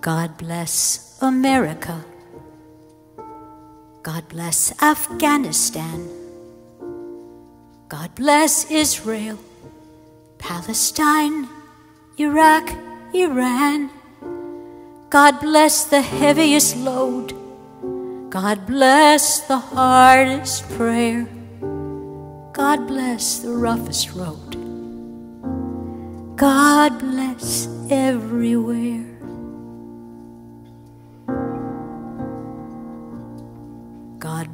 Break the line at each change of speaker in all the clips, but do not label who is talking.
God bless America. God bless Afghanistan. God bless Israel, Palestine, Iraq, Iran. God bless the heaviest load. God bless the hardest prayer. God bless the roughest road. God bless everywhere.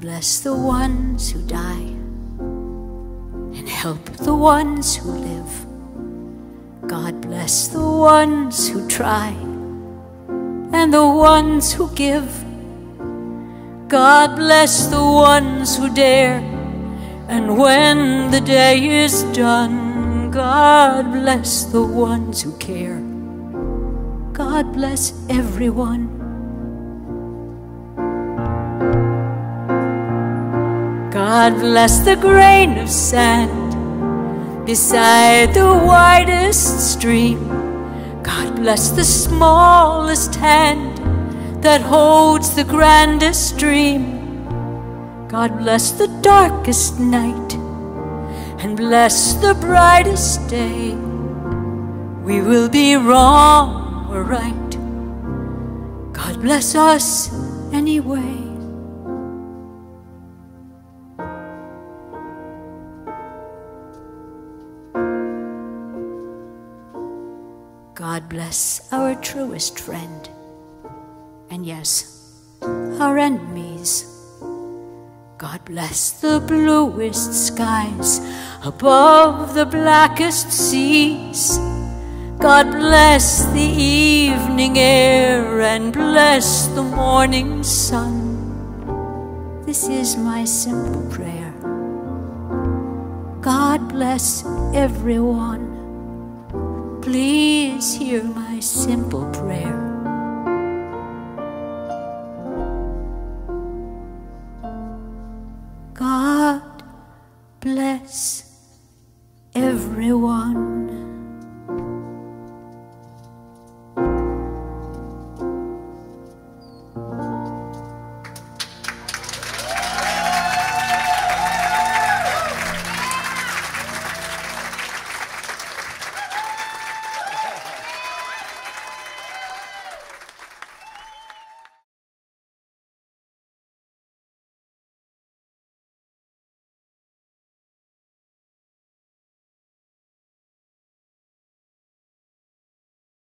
Bless the ones who die and help the ones who live. God bless the ones who try and the ones who give. God bless the ones who dare. And when the day is done, God bless the ones who care. God bless everyone. God bless the grain of sand beside the widest stream. God bless the smallest hand that holds the grandest dream. God bless the darkest night and bless the brightest day. We will be wrong or right. God bless us anyway. God bless our truest friend. And yes, our enemies. God bless the bluest skies above the blackest seas. God bless the evening air and bless the morning sun. This is my simple prayer. God bless everyone. Please hear my simple prayer. God bless everyone.